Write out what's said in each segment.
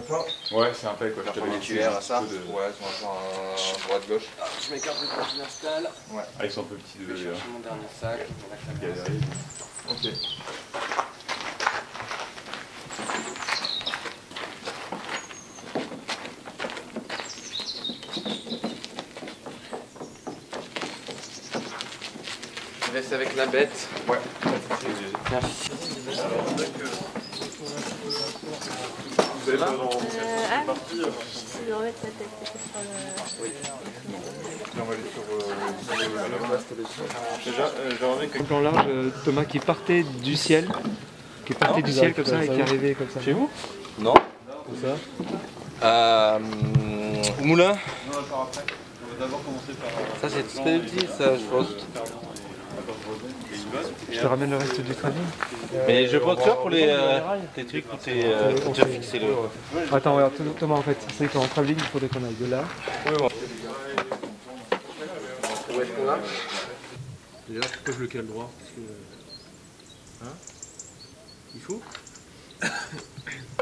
toi Ouais, c'est un pec, quoi. Perpendiculaire à ça Un peu de- Ouais, sont un peu un droite-gauche. Je m'écarte de quand je m'installe. Ah, ils sont un peu petits Je de vais là. chercher mon dernier sac. je. Ok. Je laisse avec la bête. Ouais. Merci. Vous avez pas dans... Euh, ah, si je remets ta tête sur le... On va aller sur... Déjà, j'aimerais que. Un plan large, euh, Thomas qui partait du ciel, qui partait du ciel comme ça et qui arrivait comme ça. Chez vous? Non. Où ça? Euh. Au moulin? Non, attends, après. On va d'abord commencer par... Ça, c'est tout petit, ça, je pense. Je te ramène le reste du travelling Mais je pense que pour les, euh, tes trucs où t'es euh, fixé le. Attends, regarde, Thomas en fait, c'est qu'en travelling il faudrait qu'on aille de là. Où est-ce qu'on va? Déjà, pourquoi je le cale droit? Parce que. Hein? Il faut?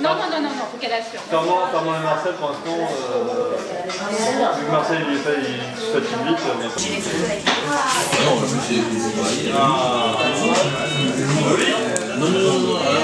Non, non, non, non, non, faut qu'elle assure. Fernand et Marcel, pour l'instant, euh, vu que Marcel il, est fait, il se fatigue vite, mais... J'ai les photos avec Non, non, non, non, alors,